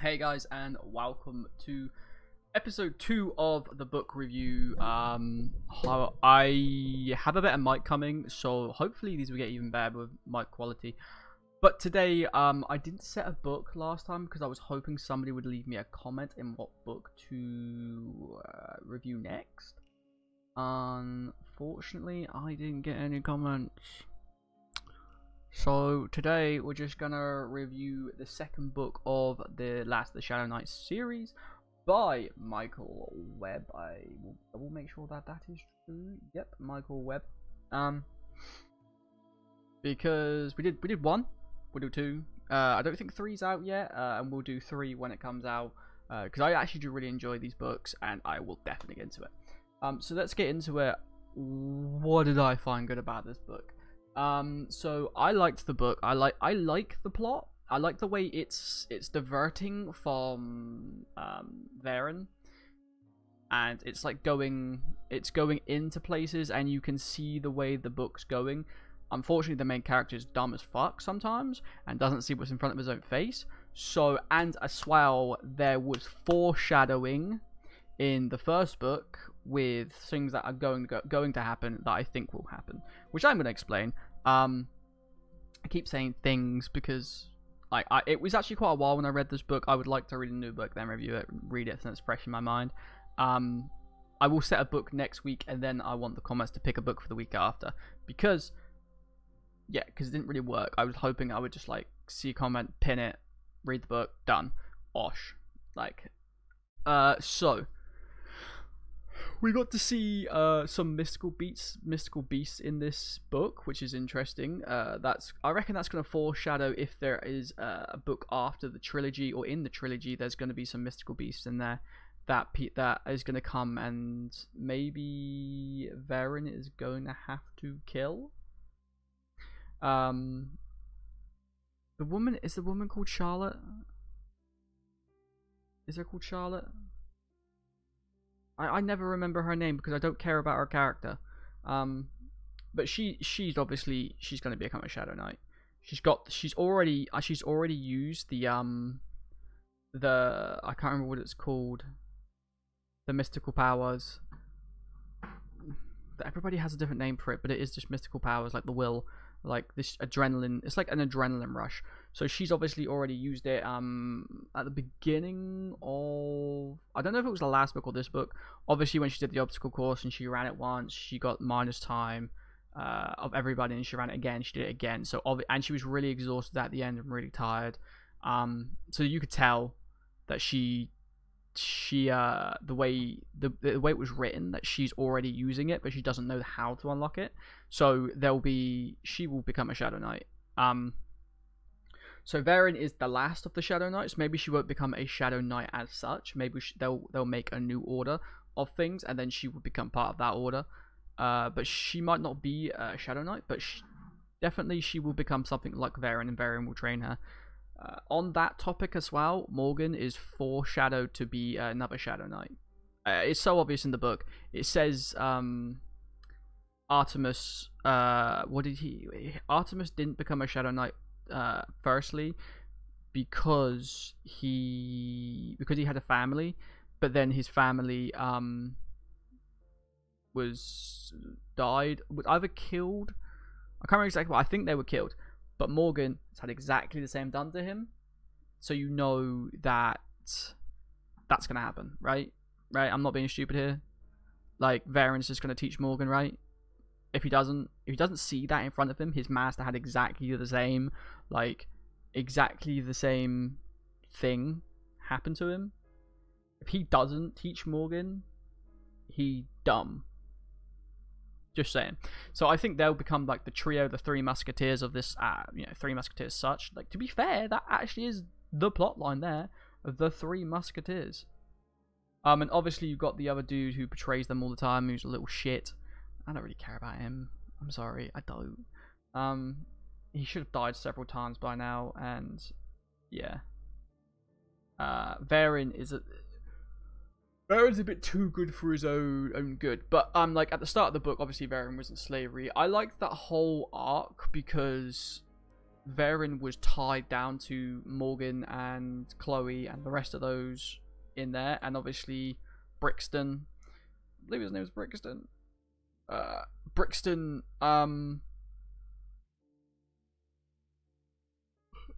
Hey guys, and welcome to episode two of the book review. Um, I have a better mic coming, so hopefully these will get even better with mic quality. But today, um, I didn't set a book last time because I was hoping somebody would leave me a comment in what book to uh, review next. Unfortunately, I didn't get any comments. So today we're just gonna review the second book of the Last of the Shadow Knights series by Michael Webb. I will, make sure that that is true. Yep, Michael Webb. Um, because we did we did one, we'll do two. Uh, I don't think three's out yet, uh, and we'll do three when it comes out. Because I actually do really enjoy these books, and I will definitely get into it. Um, so let's get into it. What did I find good about this book? Um, so I liked the book. I like I like the plot. I like the way it's it's diverting from um Varen. And it's like going it's going into places and you can see the way the book's going. Unfortunately the main character is dumb as fuck sometimes and doesn't see what's in front of his own face. So and as well there was foreshadowing in the first book with things that are going go, going to happen that I think will happen, which I'm going to explain. Um, I keep saying things because like I, it was actually quite a while when I read this book. I would like to read a new book, then review it, read it, so it's fresh in my mind. Um, I will set a book next week, and then I want the comments to pick a book for the week after because, yeah, because it didn't really work. I was hoping I would just like see a comment, pin it, read the book, done, osh, like, uh, so we got to see uh, some mystical beats, mystical beasts in this book, which is interesting. Uh, that's I reckon that's going to foreshadow if there is uh, a book after the trilogy or in the trilogy. There's going to be some mystical beasts in there that pe- that is going to come, and maybe Varen is going to have to kill. Um, the woman is the woman called Charlotte. Is her called Charlotte? I, I never remember her name because I don't care about her character. Um, but she she's obviously she's going to become a kind of Shadow Knight. She's got she's already uh, she's already used the um the I can't remember what it's called. The mystical powers. Everybody has a different name for it, but it is just mystical powers like the will, like this adrenaline. It's like an adrenaline rush. So she's obviously already used it um at the beginning of I don't know if it was the last book or this book. Obviously when she did the obstacle course and she ran it once, she got minus time uh, of everybody and she ran it again, she did it again. So and she was really exhausted at the end and really tired. Um so you could tell that she she uh the way the, the way it was written that she's already using it but she doesn't know how to unlock it. So there'll be she will become a shadow knight. Um so Varen is the last of the Shadow Knights. Maybe she won't become a Shadow Knight as such. Maybe she, they'll they'll make a new order of things, and then she will become part of that order. Uh, but she might not be a Shadow Knight, but she, definitely she will become something like Varen, and Varen will train her. Uh, on that topic as well, Morgan is foreshadowed to be uh, another Shadow Knight. Uh, it's so obvious in the book. It says um, Artemis. Uh, what did he? Artemis didn't become a Shadow Knight uh, firstly because he because he had a family, but then his family um was died was either killed. I can't remember exactly what I think they were killed, but Morgan has had exactly the same done to him, so you know that that's gonna happen, right? Right? I'm not being stupid here. Like Varen's just gonna teach Morgan, right? if he doesn't if he doesn't see that in front of him his master had exactly the same like exactly the same thing happen to him if he doesn't teach morgan he dumb just saying so i think they'll become like the trio the three musketeers of this uh, you know three musketeers such like to be fair that actually is the plot line there of the three musketeers um and obviously you've got the other dude who betrays them all the time who's a little shit I don't really care about him. I'm sorry, I don't. Um, he should have died several times by now, and yeah. Uh, Varen is a Varen's a bit too good for his own own good, but um, like at the start of the book, obviously Varen was in slavery. I liked that whole arc because Varen was tied down to Morgan and Chloe and the rest of those in there, and obviously Brixton. I believe his name was Brixton. Uh, Brixton um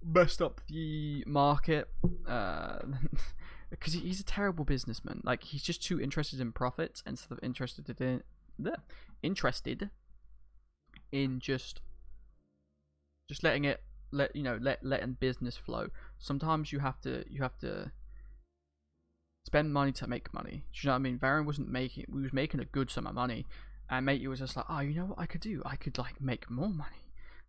messed up the market uh because he's a terrible businessman. Like he's just too interested in profits instead of interested in interested in just just letting it let you know let letting business flow. Sometimes you have to you have to spend money to make money. Do you know what I mean? Varen wasn't making we was making a good sum of money, and Matey was just like, oh, you know what I could do? I could like make more money.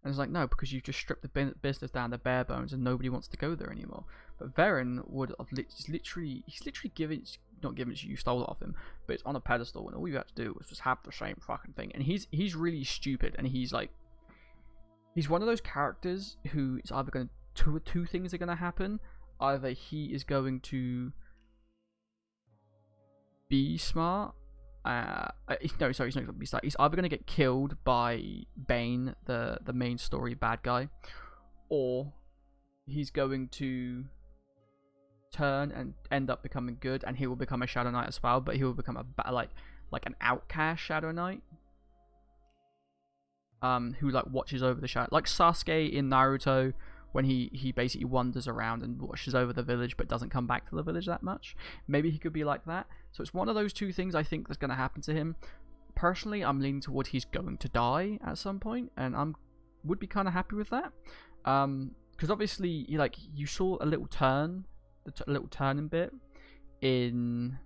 And it's like, no, because you've just stripped the business down to bare bones and nobody wants to go there anymore. But Varen would have literally, he's literally given, not given to you, you stole it off him, but it's on a pedestal and all you had to do was just have the same fucking thing. And he's he's really stupid and he's like, he's one of those characters who is either going to, two, two things are going to happen. Either he is going to be smart uh, uh no, sorry, he's not going to be smart. He's either going to get killed by Bane, the the main story bad guy, or he's going to turn and end up becoming good, and he will become a Shadow Knight as well. But he will become a like like an outcast Shadow Knight, um, who like watches over the shadow, like Sasuke in Naruto when he he basically wanders around and watches over the village but doesn't come back to the village that much. Maybe he could be like that. So it's one of those two things I think that's going to happen to him. Personally, I'm leaning toward he's going to die at some point, and I'm would be kind of happy with that. Um, because obviously, like you saw a little turn, the t- little turning bit in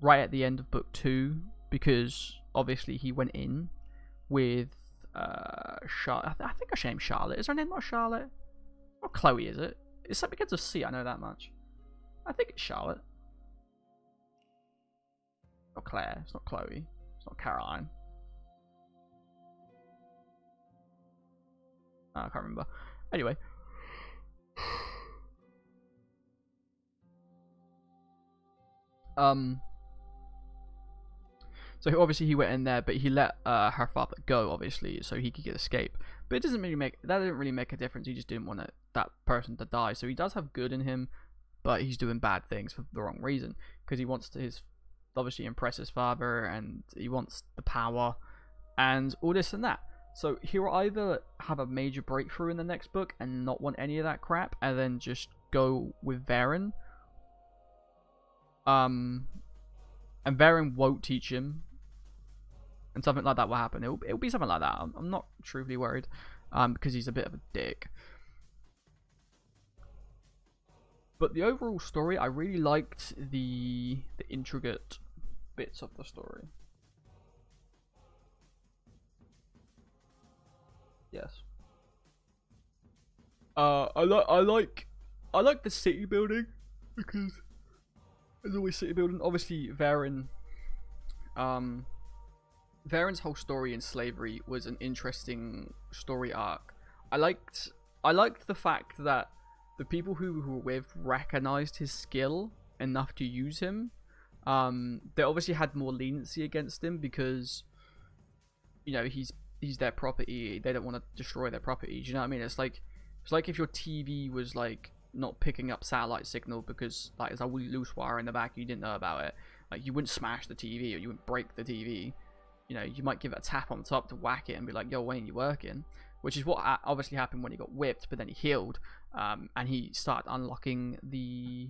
right at the end of book two, because obviously he went in with uh, Charlotte. I, th- I think I named Charlotte. Is her name not Charlotte? Or Chloe, is it? It's something begins with C, I know that much. I think it's Charlotte. Not Claire. It's not Chloe. It's not Caroline. Oh, I can't remember. Anyway. Um, so obviously he went in there, but he let uh, her father go, obviously, so he could get escape. But it doesn't really make that didn't really make a difference. He just didn't want that person to die. So he does have good in him, but he's doing bad things for the wrong reason because he wants to his obviously impress his father and he wants the power and all this and that. So he'll either have a major breakthrough in the next book and not want any of that crap, and then just go with Varen. Um, and Varen won't teach him and something like that will happen. It'll, it'll be something like that. I'm, I'm not truly worried um, because he's a bit of a dick. But the overall story, I really liked the the intricate bits of the story. Yes. Uh, I like I like I like the city building because there's always city building. Obviously, Varen um Varen's whole story in slavery was an interesting story arc. I liked I liked the fact that the people who were with recognized his skill enough to use him. Um, they obviously had more leniency against him because you know he's he's their property. They don't want to destroy their property. Do you know what I mean? It's like it's like if your TV was like not picking up satellite signal because like there's a loose wire in the back you didn't know about it. Like you wouldn't smash the TV or you wouldn't break the TV you know, you might give it a tap on the top to whack it and be like, yo, are you working? Which is what obviously happened when he got whipped, but then he healed, um, and he started unlocking the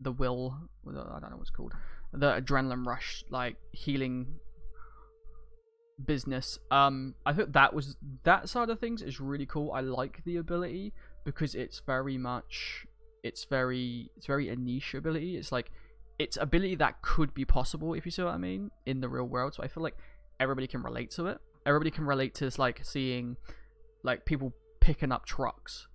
the will, I don't know what's called, the adrenaline rush, like healing business. Um, I think that was that side of things is really cool. I like the ability because it's very much, it's very, it's very a niche ability. It's like it's ability that could be possible if you see what I mean in the real world. So I feel like everybody can relate to it. Everybody can relate to this, like seeing like people picking up trucks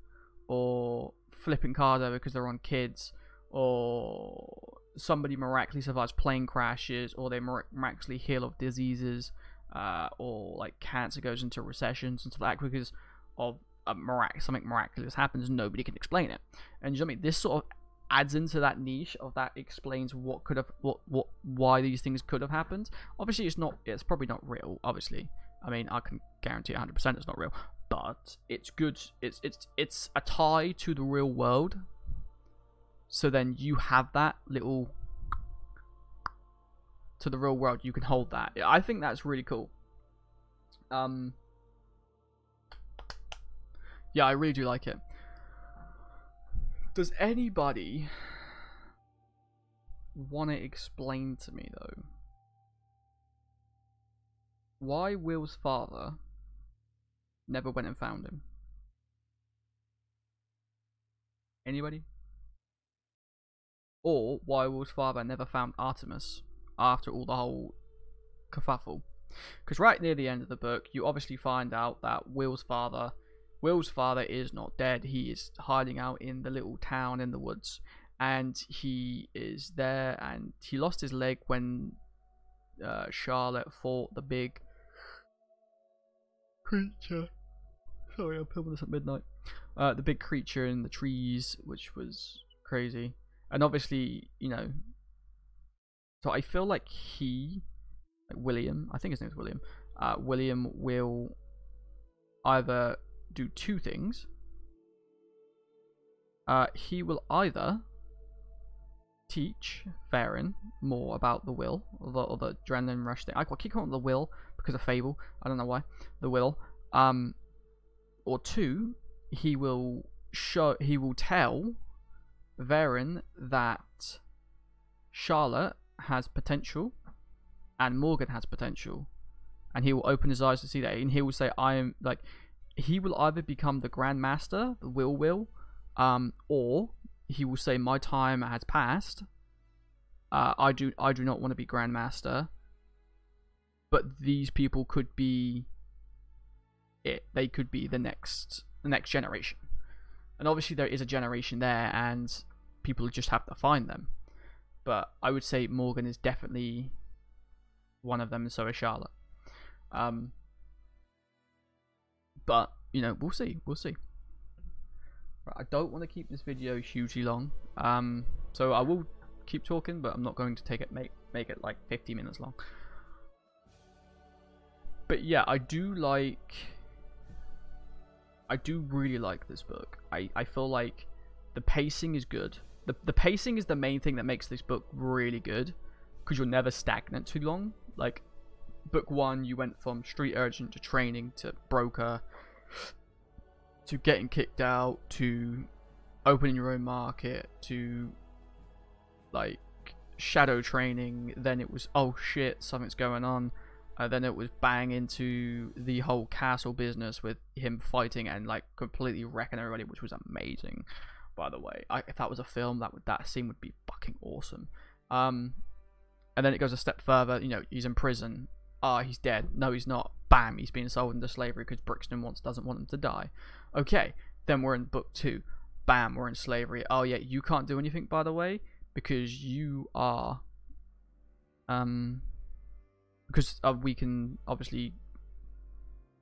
or flipping cars over because they're on kids or somebody miraculously survives plane crashes or they miraculously heal of diseases uh, or like cancer goes into recessions and stuff like that because of a mirac- something miraculous happens nobody can explain it and you know what I mean this sort of adds into that niche of that explains what could have what what why these things could have happened obviously it's not it's probably not real obviously I mean, I can guarantee 100% it's not real, but it's good. It's it's it's a tie to the real world. So then you have that little to the real world. You can hold that. I think that's really cool. Um. Yeah, I really do like it. Does anybody want to explain to me though why Will's father never went and found him? Anybody? Or why Will's father never found Artemis after all the whole kerfuffle? Because right near the end of the book, you obviously find out that Will's father, Will's father is not dead. He is hiding out in the little town in the woods, and he is there. And he lost his leg when uh, Charlotte fought the big creature. Sorry, I'm filming this at midnight. Uh, the big creature in the trees, which was crazy, and obviously, you know. So I feel like he, like William, I think his name is William. Uh, William will either do two things. Uh, he will either teach Varen more about the will, or the, or adrenaline rush thing. I keep calling it the will because of Fable. I don't know why. The will. Um, or two, he will show. He will tell Varen that Charlotte has potential, and Morgan has potential, and he will open his eyes to see that, and he will say, "I am like." He will either become the Grand Master, the Will Will, um, or he will say, "My time has passed. Uh, I do I do not want to be Grandmaster." But these people could be it. They could be the next the next generation. And obviously there is a generation there, and people just have to find them. But I would say Morgan is definitely one of them, and so is Charlotte. Um, but you know, we'll see. We'll see. I don't want to keep this video hugely long. Um, so I will keep talking, but I'm not going to take it make make it like 50 minutes long. But yeah, I do like. I do really like this book. I I feel like the pacing is good. The the pacing is the main thing that makes this book really good, because you're never stagnant too long. Like, book one, you went from street urgent to training to broker to getting kicked out to opening your own market to like shadow training then it was oh shit something's going on. Uh, then it was bang into the whole castle business with him fighting and like completely wrecking everybody which was amazing by the way. I, if that was a film that would that scene would be fucking awesome. Um and then it goes a step further you know he's in prison ah oh, he's dead no he's not bam he's being sold into slavery because brixton wants doesn't want him to die Okay, then we're in book two. Bam, we're in slavery. Oh yeah, you can't do anything by the way because you are um because uh, we can obviously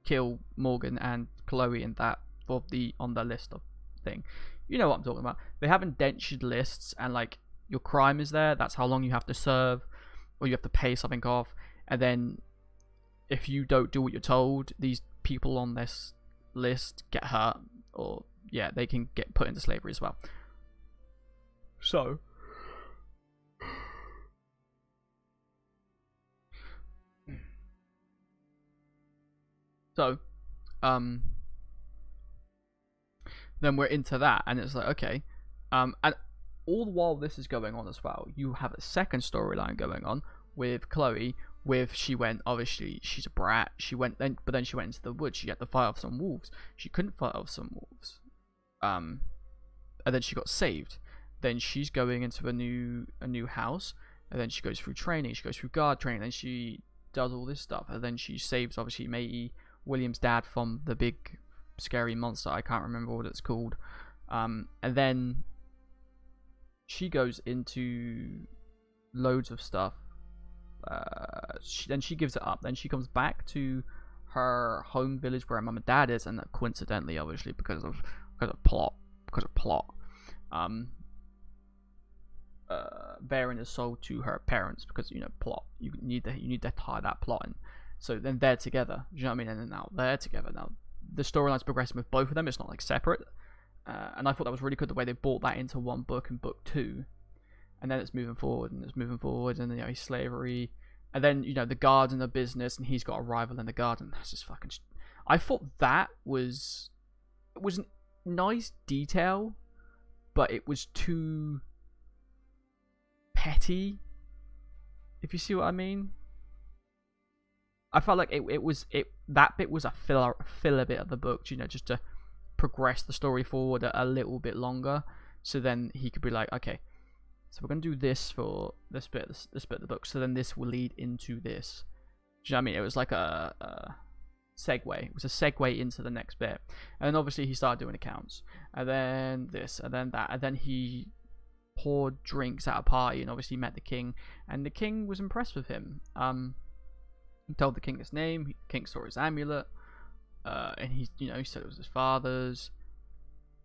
kill Morgan and Chloe and that for the on the list of thing. You know what I'm talking about. They have indentured lists and like your crime is there. That's how long you have to serve, or you have to pay something off. And then if you don't do what you're told, these people on this list get hurt, or yeah, they can get put into slavery as well. So, so, um, then we're into that, and it's like okay, um, and all the while this is going on as well, you have a second storyline going on with Chloe with she went obviously she's a brat. She went then but then she went into the woods. She had to fight off some wolves. She couldn't fight off some wolves. Um and then she got saved. Then she's going into a new a new house. And then she goes through training. She goes through guard training. Then she does all this stuff. And then she saves obviously Matey William's dad from the big scary monster. I can't remember what it's called. Um and then she goes into loads of stuff uh, she, then she gives it up. Then she comes back to her home village where her mum and dad is, and coincidentally, obviously, because of because of plot, because of plot, um, uh, Varen is sold to her parents because you know plot. You need to you need to tie that plot in, So then they're together. Do you know what I mean? And then now they're together. Now the storyline's progressing with both of them. It's not like separate. Uh, and I thought that was really good the way they brought that into one book and book two, and then it's moving forward and it's moving forward and you know slavery, and then you know the garden of business and he's got a rival in the garden. That's just fucking. I thought that was it was a nice detail, but it was too petty. If you see what I mean. I felt like it, it was it that bit was a filler filler bit of the book, you know, just to progress the story forward a, a little bit longer. So then he could be like, okay, so we're gonna do this for this bit, this, this bit of the book. So then this will lead into this. Do you know what I mean? It was like a, a segue. It was a segue into the next bit. And obviously he started doing accounts, and then this, and then that, and then he poured drinks at a party, and obviously met the king, and the king was impressed with him. Um, he told the king his name. The king saw his amulet, uh, and he, you know, he said it was his father's.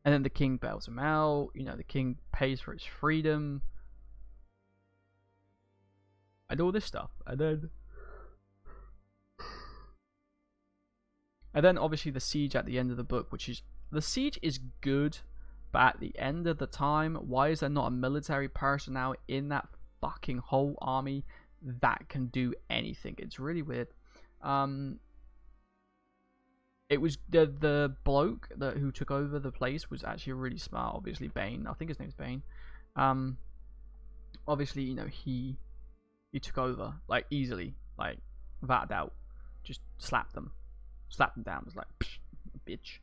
And then the king bails him out. You know, the king pays for his freedom and all this stuff. And then And then obviously the siege at the end of the book, which is the siege is good, but at the end of the time, why is there not a military personnel in that fucking whole army that can do anything? It's really weird. Um, it was the the bloke that who took over the place was actually really smart. Obviously, Bane. I think his name's Bane. Um, obviously, you know he he took over like easily, like without doubt. Just slapped them, slapped them down. Was like, bitch.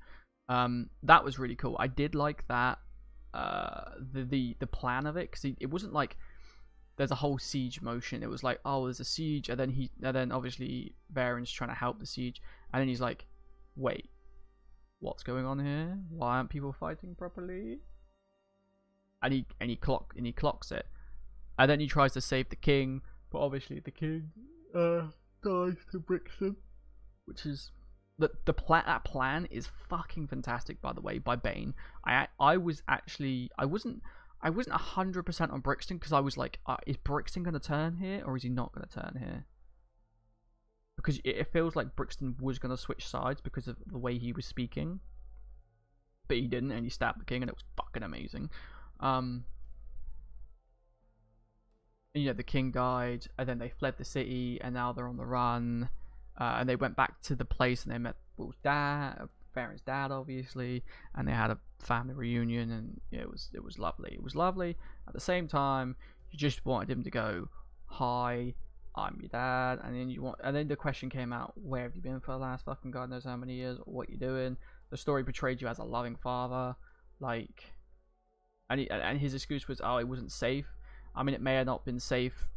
Um, that was really cool. I did like that. Uh, the the the plan of it because it wasn't like there's a whole siege motion. It was like, oh, there's a siege, and then he, and then obviously Varen's trying to help the siege, and then he's like, wait, what's going on here? Why aren't people fighting properly? And he and he clock and he clocks it, and then he tries to save the king, but obviously the king uh, dies to Brixton, which is the the plan. That plan is fucking fantastic, by the way, by Bane. I I was actually I wasn't. I wasn't hundred percent on Brixton because I was like, uh, is Brixton gonna turn here or is he not gonna turn here? Because it, feels like Brixton was gonna switch sides because of the way he was speaking, but he didn't, and he stabbed the king, and it was fucking amazing. Um, you know, the king died, and then they fled the city, and now they're on the run. Uh, and they went back to the place, and they met Will's dad, Varen's dad, obviously, and they had a family reunion, and it was it was lovely. It was lovely. At the same time, you just wanted him to go, "Hi, I'm your dad," and then you want, and then the question came out, "Where have you been for the last fucking god knows how many years? What you doing?" The story portrayed you as a loving father, like, and he, and his excuse was, "Oh, it wasn't safe." I mean, it may have not been safe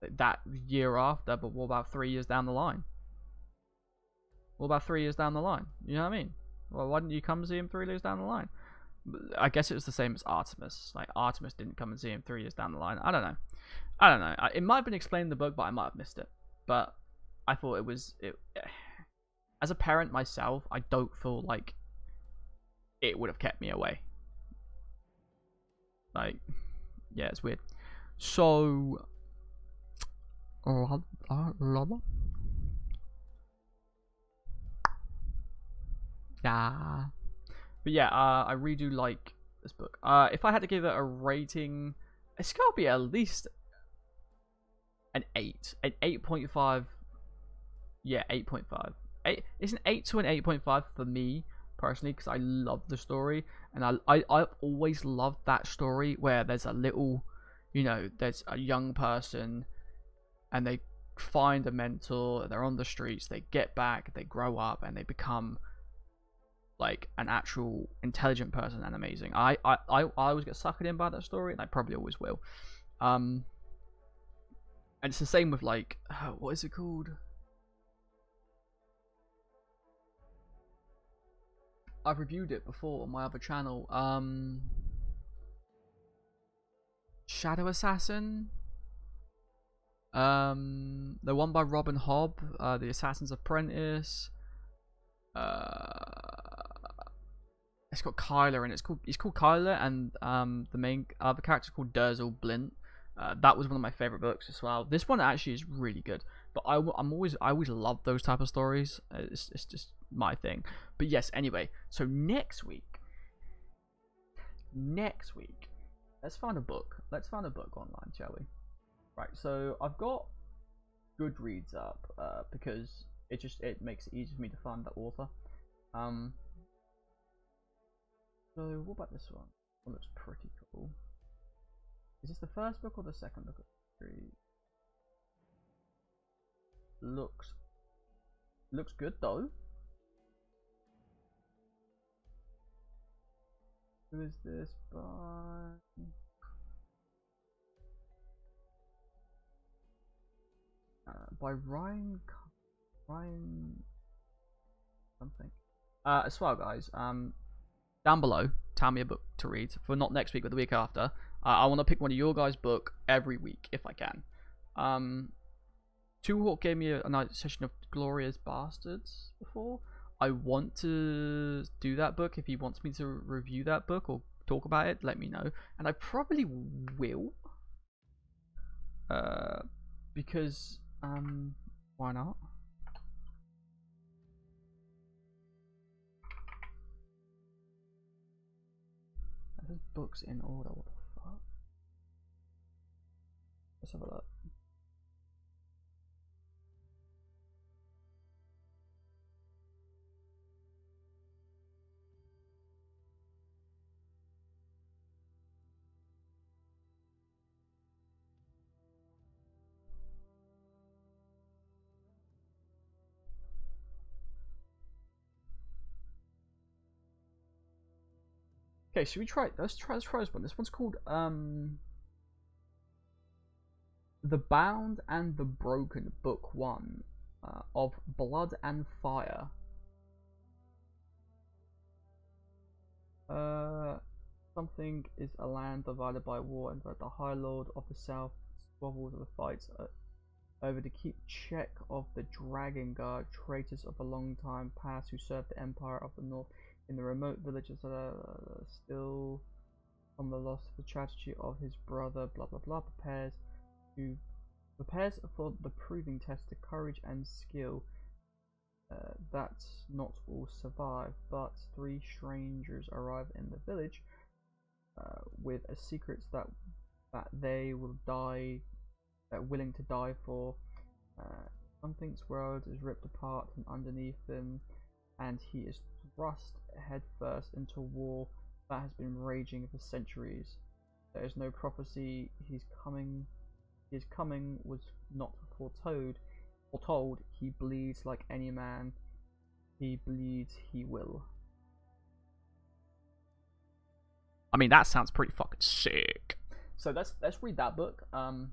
that year after, but what about three years down the line? What about three years down the line? You know what I mean? Well, why didn't you come see him three years down the line? I guess it was the same as Artemis. Like Artemis didn't come and see him three years down the line. I don't know. I don't know. It might have been explained in the book, but I might have missed it. But I thought it was. It, as a parent myself, I don't feel like it would have kept me away. Like yeah, it's weird. So, yeah, but yeah, uh, I really do like this book. Uh, if I had to give it a rating, it's gotta be at least an eight, an eight point five. Yeah, eight point five. Eight. It's an eight to an eight point five for me personally because I love the story and I, I I've always loved that story where there's a little you know there's a young person and they find a mentor they're on the streets they get back they grow up and they become like an actual intelligent person and amazing I I, I, I always get suckered in by that story and I probably always will um and it's the same with like what is it called I've reviewed it before on my other channel. Um, Shadow Assassin. Um, the one by Robin Hobb, uh, The Assassin's Apprentice. Uh, it's got Kylar and it's called it's called Kylar and um the main other character is called Durzo Blint. Uh, that was one of my favorite books as well. This one actually is really good. but I, am always I always love those type of stories. It's, it's just my thing. But yes, anyway. So next week, next week, let's find a book. Let's find a book online, shall we? Right. So I've got Goodreads up uh, because it just it makes it easy for me to find the author. Um. So what about this one? One looks pretty cool. Is this the first book or the second book? Looks looks good though. Who is this by? Uh, by Ryan Ryan something. Uh, as well, guys. Um, down below, tell me a book to read for not next week, but the week after. Uh, I want to pick one of your guys' book every week if I can. Um, Two Hawk gave me a, a nice session of Glorious Bastards before. I want to do that book. If he wants me to review that book or talk about it, let me know. And I probably will. Uh, because, um, why not? There's books in order. What the fuck? Let's have a look. Okay, should we try? Let's try. Let's try this one. This one's called um, "The Bound and the Broken," Book One, uh, of Blood and Fire. Uh, something is a land divided by war, and that the High Lord of the South squabbles the fights uh, over to keep check of the Dragon Guard, traitors of a long time past who served the Empire of the North in the remote villages that are still from the loss of the tragedy of his brother, blah blah blah, prepares to prepares for the proving test of courage and skill uh, that not all survive, but three strangers arrive in the village uh, with a secret that that they will die, that willing to die for. Uh, something's world is ripped apart from underneath them, and he is thrust headfirst into war that has been raging for centuries. There is no prophecy. His coming, his coming was not foretold. Foretold. He bleeds like any man. He bleeds. He will. I mean, that sounds pretty fucking sick. So let's let's read that book. Um,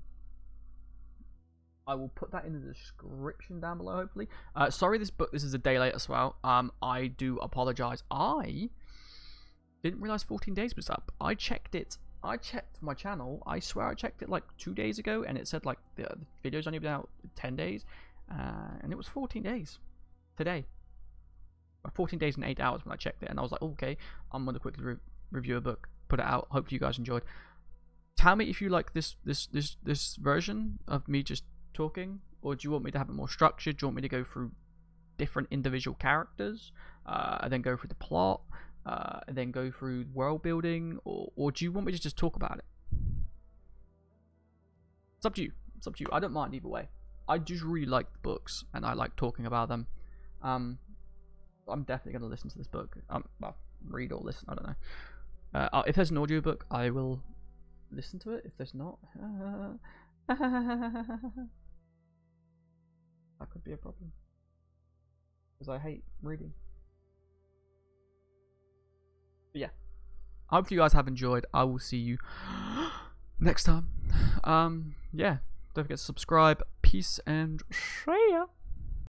I will put that in the description down below, hopefully. Uh, sorry, this book, this is a day late as well. Um, I do apologize. I didn't realize 14 days was up. I checked it. I checked my channel. I swear I checked it like two days ago, and it said like the, the video's only been out 10 days, uh, and it was 14 days today. 14 days and 8 hours when I checked it, and I was like, okay, I'm gonna quickly re review a book, put it out. Hopefully you guys enjoyed. Tell me if you like this this this this version of me just talking, or do you want me to have it more structured? Do you want me to go through different individual characters, uh, and then go through the plot, uh, and then go through world building, or or do you want me to just talk about it? It's up to you. It's up to you. I don't mind either way. I just really like the books, and I like talking about them. Um, I'm definitely going to listen to this book. Um, well, read or listen. I don't know. Uh, if there's an audiobook, I will listen to it. If there's not, That could be a problem. Because I hate reading. But yeah. I hope you guys have enjoyed. I will see you next time. Um, yeah. Don't forget to subscribe. Peace and ya.